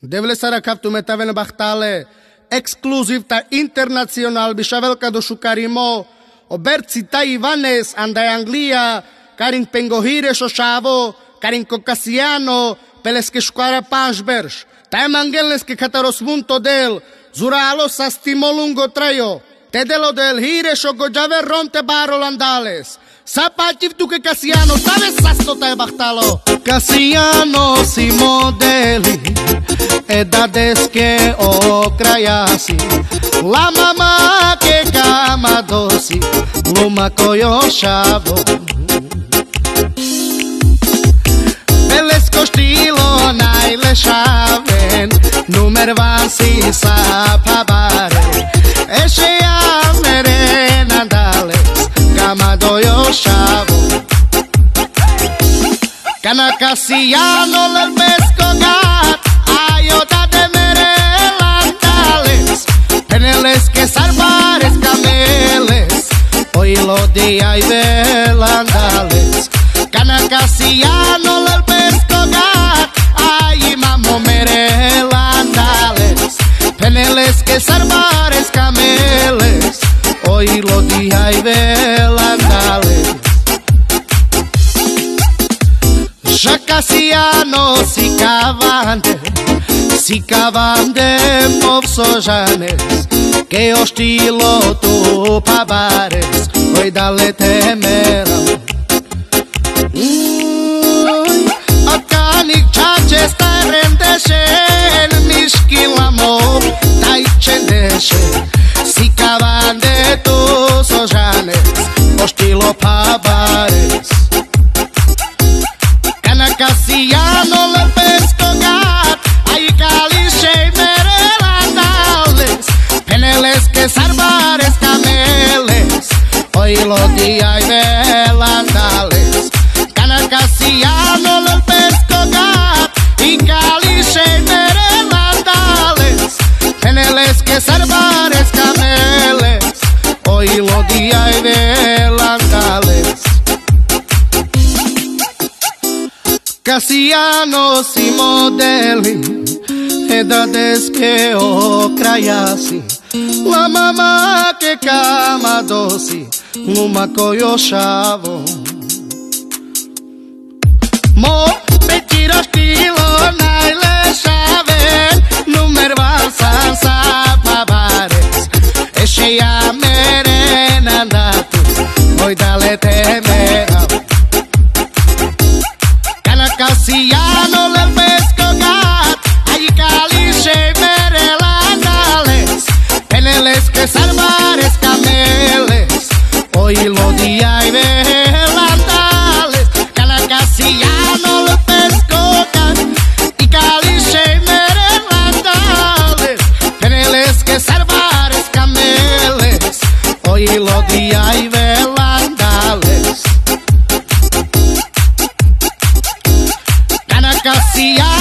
Devlesara kaptu metaven bachtale, exclusiv ta internațional bișavelca do șucarimo, oberci ta Ivanes anda Anglia, karin pengohire șoșavo, karin cocasiano, peleske școara pașberș, ta mangelneske catarosmunto del, zuralo sa stimolungo traio, te delo del hire șogojave romte barol andales, sa pativ tu casiano, sabes to ta bachtalo. Kasijanos si modeli Eda da deske okraja si mama make kama dosi Luma kojošavo Pelesko štilo najlešaven Numer van si sa pabare. Cana Casiano le pesco gat, ayota de merelantales, peneles que salvares cameles, hoy lo día y velandales. Cana Casiano le pesco gat, ay mamo merelandales, peneles que salvares cameles, hoy lo día y velandales. Žakasijano si kavande, si kavande povsožanes, que ostilo tu pavares, hoy dale temeram. Kasiano si modeli, eda des ke o krajasi, la mama ke kama dosi, numa koyo šavo. Mo, petiroš pilo najlešaven, numer vasan sa pavares, eše ja mere nadatu, oj dalete je hoy los días y velatales, calacasiano le pescocan y caliche merenatales, peneles que salvares cameles, hoy los días y velatales, calacasiano